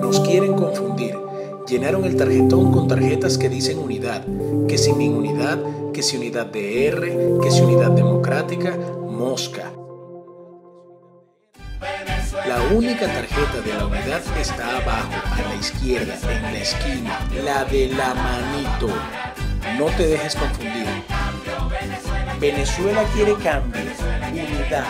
Nos quieren confundir. Llenaron el tarjetón con tarjetas que dicen unidad, que sin unidad, que si unidad de R, que si unidad democrática, mosca. La única tarjeta de la unidad está abajo, a la izquierda, en la esquina, la de la manito. No te dejes confundir. Venezuela quiere cambio, unidad,